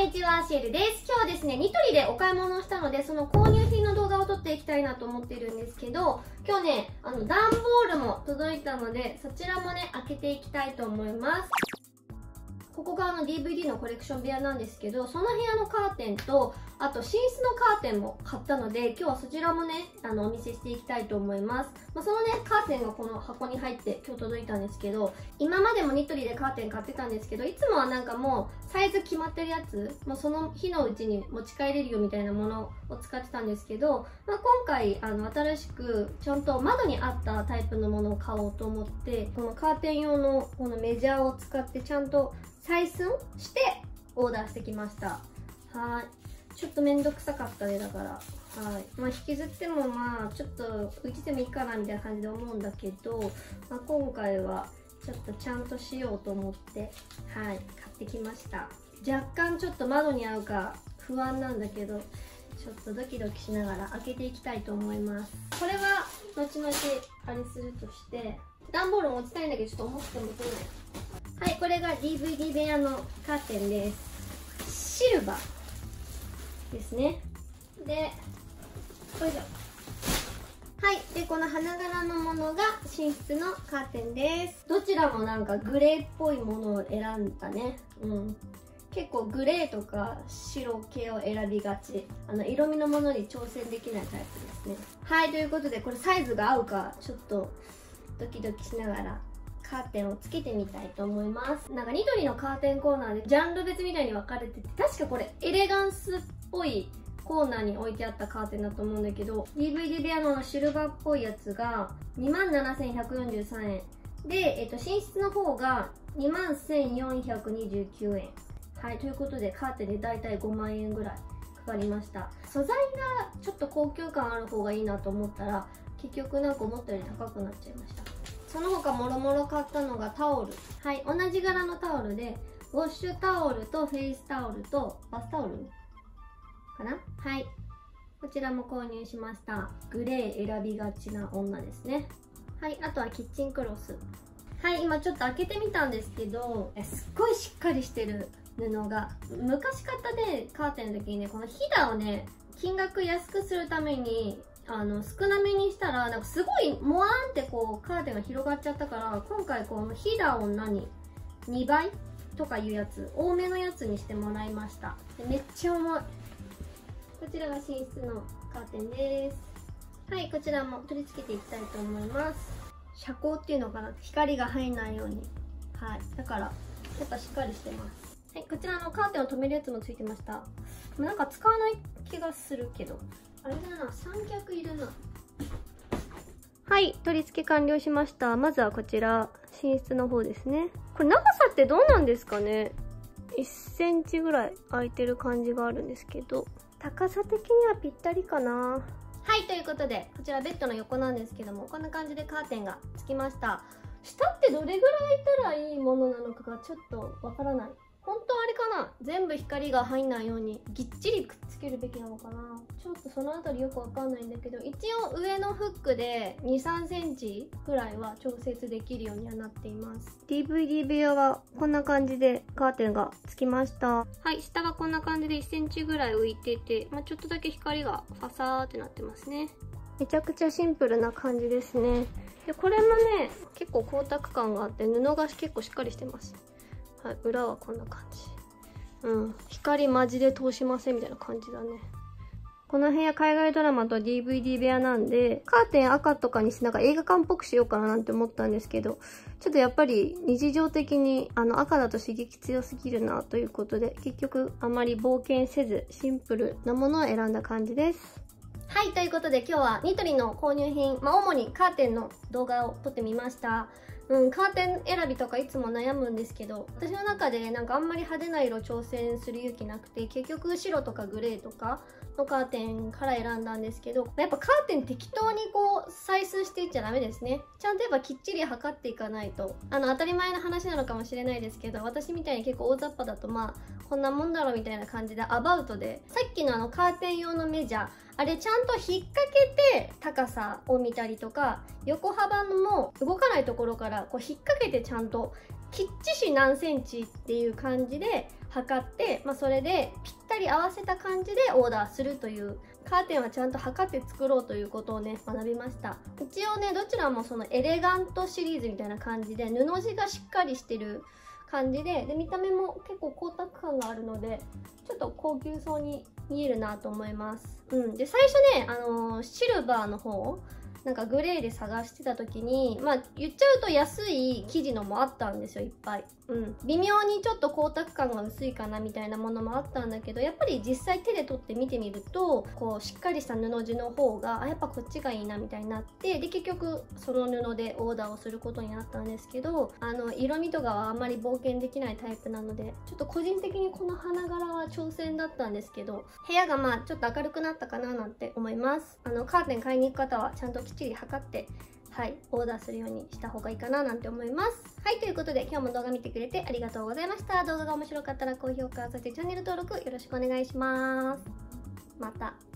にちは、シエルです。今日はですね、ニトリでお買い物をしたので、その購入品の動画を撮っていきたいなと思ってるんですけど、今日ね、あの、段ボールも届いたので、そちらもね、開けていきたいと思います。ここがあの DVD のコレクション部屋なんですけど、その部屋のカーテンと、あと寝室のカーテンも買ったので、今日はそちらもね、あの、お見せしていきたいと思います。まあ、そのね、カーテンがこの箱に入って今日届いたんですけど、今までもニトリでカーテン買ってたんですけど、いつもはなんかもうサイズ決まってるやつ、もうその日のうちに持ち帰れるよみたいなものを使ってたんですけど、まあ、今回、あの、新しくちゃんと窓にあったタイプのものを買おうと思って、このカーテン用のこのメジャーを使ってちゃんと採寸してオーダーしてきましたはいちょっとめんどくさかったねだから。はい。まあ引きずってもまあちょっとうちでもいいかなみたいな感じで思うんだけど、まあ、今回はちょっとちゃんとしようと思ってはい。買ってきました。若干ちょっと窓に合うか不安なんだけどちょっとドキドキしながら開けていきたいと思います。これは後々あれするとして段ボール持ちたいんだけどちょっと重くて持てない。はいこれが DVD 部屋のカーテンです。シルバー。ですね。でよいしょ。はい。でこの花柄のものが寝室のカーテンです。どちらもなんかグレーっぽいものを選んだね。うん。結構グレーとか白系を選びがち。あの色味のものに挑戦できないタイプですね。はい。ということでこれサイズが合うかちょっとドキドキしながらカーテンをつけてみたいと思います。なんかニトリのカーテンコーナーでジャンル別みたいに分かれてて確かこれエレガンスっぽいコーナーに置いてあったカーテンだと思うんだけど DVD 部屋のシルバーっぽいやつが27,143円。で、えっと、寝室の方が21,429円。はいということでカーテンでだいたい5万円ぐらいかかりました。素材がちょっと高級感ある方がいいなと思ったら結局なんか思ったより高くなっちゃいました。その他もろもろ買ったのがタオル。はい同じ柄のタオルでウォッシュタオルとフェイスタオルとバスタオル。かな？はい。こちらも購入しました。グレー選びがちな女ですね。はい。あとはキッチンクロス。はい。今ちょっと開けてみたんですけどすっごいしっかりしてる布が。昔買ったねカーテンの時にねこのひだをね金額安くするためにあの少なめにしたらなんかすごいモワーンってこうカーテンが広がっちゃったから今回このヒダを何？2倍とかいうやつ多めのやつにしてもらいました。でめっちゃ重い。こちらが寝室のカーテンです。はいこちらも取り付けていきたいと思います。遮光っていうのかな光が入んないように。はいだからやっぱしっかりしてます。はいこちらのカーテンを止めるやつもついてました。なんか使わない気がするけど。あれだな三脚いるな。はい取り付け完了しました。まずはこちら寝室の方ですね。これ長さってどうなんですかね？1センチぐらい空いてる感じがあるんですけど高さ的にはぴったりかな。はいということでこちらベッドの横なんですけどもこんな感じでカーテンがつきました。下ってどれぐらいいたらいいものなのかがちょっとわからない。本当あれかな？全部光が入んないようにぎっちりくっつけるべきなのかな？ちょっとその辺りよくわかんないんだけど一応上のフックで2 3センチくらいは調節できるようにはなっています。DVD 部屋はこんな感じでカーテンがつきました。はい下がこんな感じで1センチぐらい浮いてて、まあ、ちょっとだけ光がファサーってなってますね。めちゃくちゃシンプルな感じですね。でこれもね結構光沢感があって布が結構しっかりしてますはい、裏はこんな感じ。うん。光マジで通しませんみたいな感じだね。この部屋海外ドラマと DVD 部屋なんで、カーテン赤とかにしなんか映画館っぽくしようかななんて思ったんですけど、ちょっとやっぱり日常的にあの赤だと刺激強すぎるなということで、結局あまり冒険せずシンプルなものを選んだ感じです。はい、ということで今日はニトリの購入品、まあ主にカーテンの動画を撮ってみました。うん、カーテン選びとかいつも悩むんですけど私の中でなんかあんまり派手な色挑戦する勇気なくて結局白とかグレーとかのカーテンから選んだんですけどやっぱカーテン適当にこう採寸していっちゃダメですね。ちゃんとやっぱきっちり測っていかないと。あの当たり前の話なのかもしれないですけど私みたいに結構大雑把だとまあこんなもんだろみたいな感じでアバウトでさっきのあのカーテン用のメジャーあれちゃんと引っ掛けて高さを見たりとか横幅の動かないところからこう引っ掛けてちゃんときっちし何センチっていう感じで測って、まあ、それでぴったり合わせた感じでオーダーするというカーテンはちゃんと測って作ろうということをね学びました。一応ねどちらもそのエレガントシリーズみたいな感じで布地がしっかりしてる感じでで見た目も結構光沢感があるのでちょっと高級そうに見えるなと思います、うん、で最初ね、あのー、シルバーの方なんかグレーで探してた時にまあ言っちゃうと安い生地のもあったんですよいっぱい。うん。微妙にちょっと光沢感が薄いかなみたいなものもあったんだけどやっぱり実際手で取って見てみるとこうしっかりした布地の方があやっぱこっちがいいなみたいになってで結局その布でオーダーをすることになったんですけどあの色味とかはあんまり冒険できないタイプなのでちょっと個人的にこの花柄は挑戦だったんですけど部屋がまあちょっと明るくなったかななんて思います。あのカーテン買いに行く方はちゃんときっちり測ってはい、オーダーするようにした方がいいかななんて思います。はい、ということで今日も動画見てくれてありがとうございました。動画が面白かったら高評価、そしてチャンネル登録よろしくお願いします。また。